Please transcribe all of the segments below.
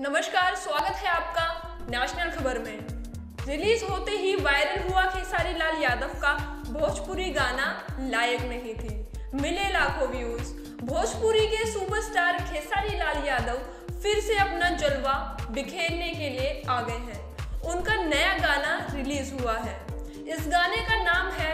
नमस्कार, स्वागत है आपका नेशनल खबर में। रिलीज़ होते ही वायरल हुआ खेसारी लाल यादव का भोजपुरी गाना लायक नहीं थी। मिले लाखों व्यूज़ भोजपुरी के सुपरस्टार खेसारी लाल यादव फिर से अपना जलवा बिखेरने के लिए आ गए हैं। उनका नया गाना रिलीज़ हुआ है। इस गाने का नाम है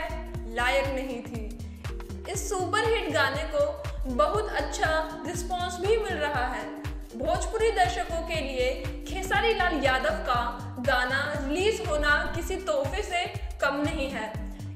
लायक नहीं थी। इस सुपरहिट गाने को बहुत अच्छा रिस्पांस भी मिल रहा है। भोजपुरी दर्शकों के लिए खेसारी लाल यादव का गाना रिलीज़ होना किसी तोहफे से कम नहीं है।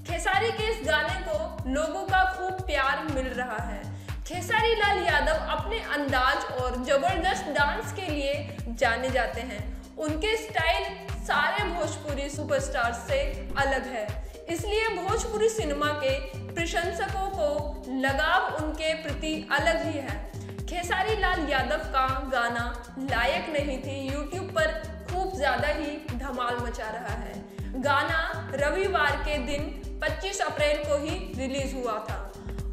खेसारी के इस गाने को लोगों का खूब प्यार मिल रहा है। खेसारी लाल यादव अपने अंदाज और ज़बरदस्त डांस के लिए जाने जाते हैं। उनके स्टाइल सारे भोजपुरी सुपरस्टार से अलग है। इसलिए भोजपुरी सिनेमा के प्रशंसकों को लगाव उनके प्रति अलग ही है। खेसारी लाल यादव का गाना लायक नहीं थी। यूट्यूब पर खूब ज़्यादा ही धमाल मचा रहा है। गाना रविवार के दिन 25 अप्रैल को ही रिलीज़ हुआ था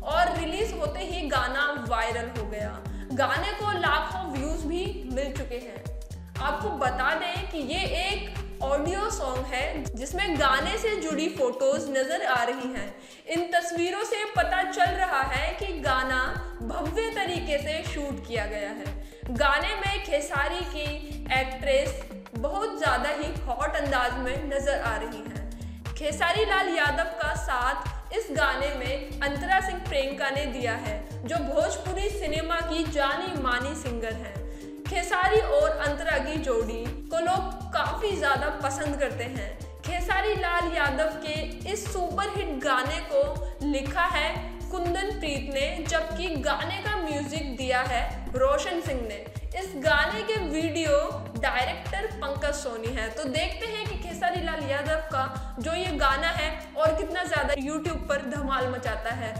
और रिलीज़ होते ही गाना वायरल हो गया। गाने को लाखों व्यूज़ भी मिल चुके हैं। आपको बता दें कि ये एक ऑडियो सॉन्ग है, जिसमें गाने से जुड़ी फ़ोटोज़ नज़र आ रही हैं। इन तस्वीरों से पता चल रहा है कि गाना तरीके से शूट किया गया है। गाने में खेसारी की एक्ट्रेस बहुत ज़्यादा ही हॉट अंदाज में नज़र आ रही हैं। खेसारी लाल यादव का साथ इस गाने में अंतरा सिंह प्रियंका ने दिया है, जो भोजपुरी सिनेमा की जानी मानी सिंगर हैं। खेसारी और अंतरा की जोड़ी को लोग काफ़ी ज़्यादा पसंद करते हैं। खेसारी लाल यादव के इस सुपरहिट गाने को लिखा है कुंदन प्रीत ने जबकि गाने का म्यूज़िक दिया है रोशन सिंह ने। इस गाने के वीडियो डायरेक्टर पंकज सोनी है। तो देखते हैं कि खेसारी लाल यादव का जो ये गाना है और कितना ज़्यादा यूट्यूब पर धमाल मचाता है।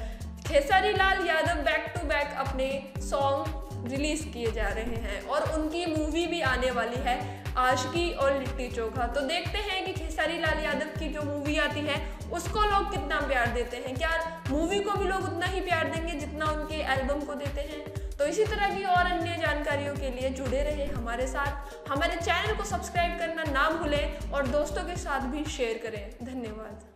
Khesari Lal Yadav back to back अपने सॉन्ग रिलीज़ किए जा रहे हैं और उनकी मूवी भी आने वाली है, आशकी और लिट्टी चोखा। तो देखते हैं कि खेसारी लाल यादव की जो मूवी आती है, उसको लोग कितना प्यार देते हैं। क्या मूवी को भी लोग उतना ही प्यार देंगे जितना उनके एल्बम को देते हैं? तो इसी तरह की और अन्य जानकारियों के लिए जुड़े रहे हमारे साथ। हमारे चैनल को सब्सक्राइब करना ना भूलें और दोस्तों के साथ भी शेयर करें। धन्यवाद।